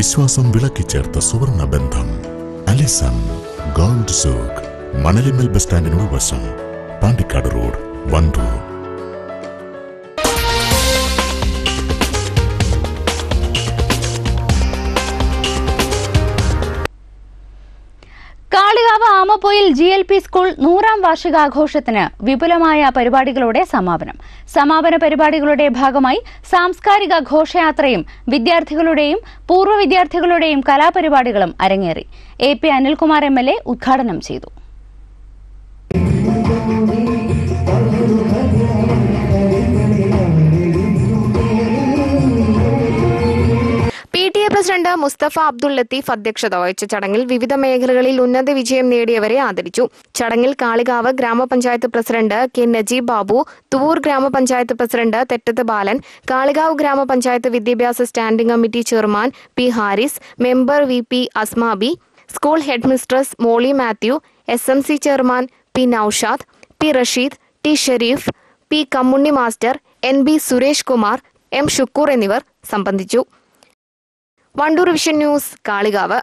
വിശ്വാസം വിളക്കിച്ചേർത്ത സുവർണ ബന്ധം. Alison gold souk Manalimal bus സ്റ്റാൻഡിനോട് വശം Pandikkad road Wandoor. Kalikavu Amappoyil G L P school നൂറാം വാർഷികാഘോഷത്തിന് വിപുലമായ പരിപാടികളോടെ സമാപനം. സമാപന പരിപാടികളുടെ ഭാഗമായി സാംസ്കാരിക ഘോഷയാത്രയും വിദ്യാർത്ഥികളുടെയും പൂർവ വിദ്യാർത്ഥികളുടെയും കലാപരിപാടികളും അരങ്ങേറി. A P Anilkumar M L A ഉദ്ഘാടനം ചെയ്തു. പ്രസിഡന്റ് മുസ്തഫ അബ്ദുൾ ലത്തീഫ് അധ്യക്ഷത വഹിച്ച ചടങ്ങിൽ വിവിധ മേഖലകളിൽ ഉന്നത വിജയം നേടിയവരെ ആദരിച്ചു. ചടങ്ങിൽ Kalikavu gramapanchayat president K Najeeb Babu Thuvvur gramapanchayat president Thettath Balan Kalikavu gramapanchayat വിദ്യാഭ്യാസ standing committee chairman P Haris member V P Asmabi school head mistress Molly Mathew S M C chairman P Noushad P Rasheed T Shereef P Kammunni master N B Suresh Kumar M Shukkoor എന്നിവർ സംബന്ധിച്ചു. Wandoor vision news Kalikavu.